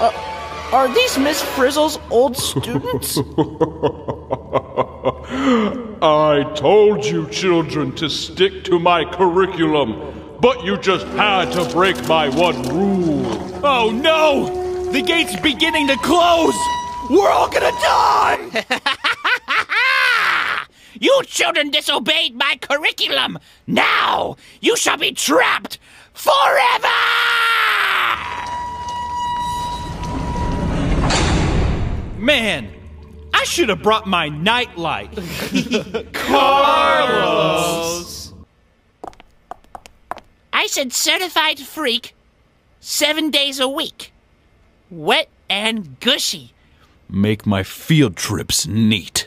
Uh, are these Miss Frizzle's old students? I told you children to stick to my curriculum, but you just had to break my one rule. Oh no! The gate's beginning to close! We're all gonna die! you children disobeyed my curriculum! Now you shall be trapped forever! Man, I should have brought my nightlight. Carlos! I said certified freak seven days a week. Wet and gushy. Make my field trips neat.